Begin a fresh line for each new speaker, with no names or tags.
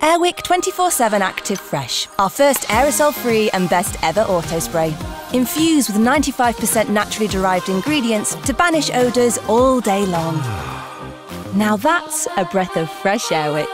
Air Wick 24 7 Active Fresh, our first aerosol free and best ever auto spray. Infused with 95% naturally derived ingredients to banish odours all day long. Now that's a breath of fresh Air Wick.